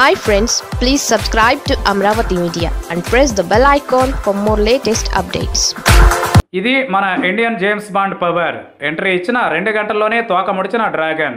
Hi friends please subscribe to Amaravati media and press the bell icon for more latest updates ఇది మన Indian James Bond power entry ఇచ్చిన రెండు గంటల్లోనే తోక ముడిచిన డ్రాగన్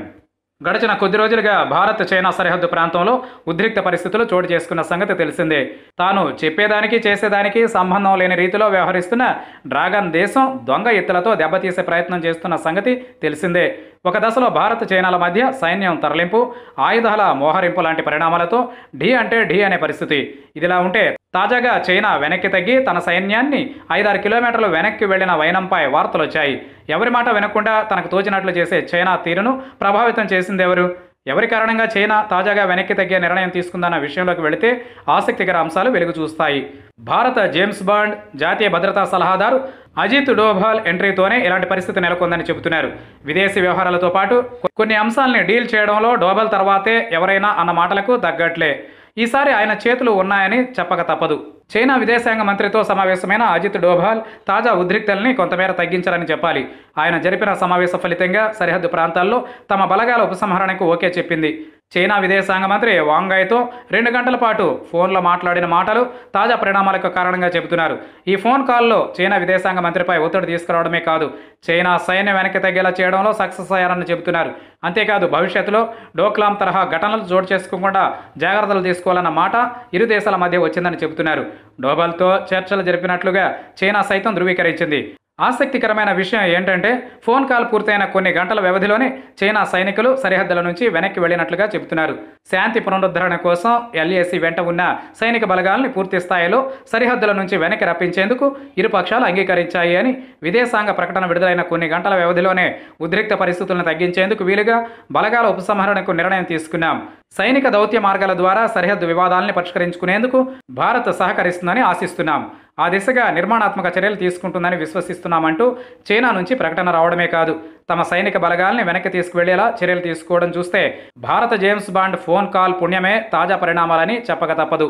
గడిచిన కొద్ది రోజులుగా భారత్ చైనా సరిహద్దు ప్రాంతంలో ఉద్రిక్త పరిస్థితులు చోటు చేసుకున్న సంగతి తెలిసిందే. తాను చెప్పేదానికి చేసేదానికి సంబంధం లేని రీతిలో వ్యవహరిస్తున్న డ్రాగన్ దేశం దొంగ ఎత్తులతో దెబ్బతీసే ప్రయత్నం చేస్తున్న సంగతి తెలిసిందే. ఒక దశలో భారత్ చైనాల మధ్య సైన్యం తరలింపు ఆయుధాల మోహరింపు లాంటి పరిణామాలతో ఢీ అంటే ఢీ అనే పరిస్థితి. ఇదిలా ఉంటే తాజాగా చైనా వెనక్కి తగ్గి తన సైన్యాన్ని ఐదారు కిలోమీటర్లు వెనక్కి వెళ్ళిన వైనంపై వార్తలు వచ్చాయి ఎవరి మాట వినకుండా తనకు తోచినట్లు చేసే చైనా తీరును ప్రభావితం చేసింది ఎవరు? ఎవరి కారణంగా చైనా తాజాగా వెనక్కి తగ్గే నిర్ణయం తీసుకుందన్న విషయంలోకి వెళితే ఆసక్తికర అంశాలు వెలుగు చూస్తాయి భారత జేమ్స్ బాండ్ జాతీయ భద్రతా సలహాదారు అజిత్ డోభాల్ ఎంట్రీతోనే ఇలాంటి పరిస్థితి నెలకొందని చెబుతున్నారు. విదేశీ వ్యవహారాలతో పాటు కొన్ని అంశాలని డీల్ చేయడంలో డోభాల్ తర్వాతే ఎవరైనా అన్న మాటలకు తగ్గట్లే. ఈసారి ఆయన చేతులు ఉన్నాయని చెప్పక తప్పదు. చైనా విదేశాంగ మంత్రితో సమావేశమైన అజిత్ డోభాల్ తాజా ఉద్రిక్తల్ని కొంతమేర తగ్గించారని చెప్పాలి. ఆయన జరిపిన సమావేశ ఫలితంగా సరిహద్దు ప్రాంతాల్లో తమ బలగాల ఉపసంహరణకు ఓకే చెప్పింది. చైనా విదేశాంగ మంత్రి వాంగాయ్తో రెండు గంటల పాటు ఫోన్లో మాట్లాడిన మాటలు తాజా పరిణామాలకు కారణంగా చెబుతున్నారు. ఈ ఫోన్ కాల్లో చైనా విదేశాంగ మంత్రిపై ఒత్తిడి తీసుకురావడమే కాదు చైనా సైన్యం వెనక్కి తగ్గేలా చేయడంలో సక్సెస్ అయ్యారని చెబుతున్నారు. అంతేకాదు భవిష్యత్తులో డోక్లాం తరహా ఘటనలు చోటు చేసుకోకుండా జాగ్రత్తలు తీసుకోవాలన్న మాట ఇరు దేశాల మధ్య వచ్చిందని చెబుతున్నారు. డోబాల్తో చర్చలు జరిపినట్లుగా చైనా సైతం ధృవీకరించింది. ఆసక్తికరమైన విషయం ఏంటంటే ఫోన్ కాల్ పూర్తయిన కొన్ని గంటల వ్యవధిలోనే చైనా సైనికులు సరిహద్దుల నుంచి వెనక్కి వెళ్ళినట్లుగా చెబుతున్నారు. శాంతి పునరుద్ధరణ కోసం ఎల్ఏసి వెంట ఉన్న సైనిక బలగాల్ని పూర్తి స్థాయిలో సరిహద్దుల నుంచి వెనక్కి రప్పించేందుకు ఇరు పక్షాలు అంగీకరించాయి అని విదేశాంగ ప్రకటన విడుదలైన కొన్ని గంటల వ్యవధిలోనే ఉద్రిక్త పరిస్థితులను తగ్గించేందుకు వీలుగా బలగాల ఉపసంహరణకు నిర్ణయం తీసుకున్నాం. సైనిక దౌత్య మార్గాల ద్వారా సరిహద్దు వివాదాలని పరిష్కరించుకునేందుకు భారత్ సహకరిస్తుందని ఆశిస్తున్నాం. ఆ దిశగా నిర్మాణాత్మక చర్యలు తీసుకుంటుందని విశ్వసిస్తున్నామంటూ చైనా నుంచి ప్రకటన రావడమే కాదు తమ సైనిక బలగాల్ని వెనక్కి తీసుకువెళ్ళేలా చర్యలు తీసుకోవడం చూస్తే భారత జేమ్స్ బాండ్ ఫోన్ కాల్ పుణ్యమే తాజా పరిణామాలని చెప్పక తప్పదు.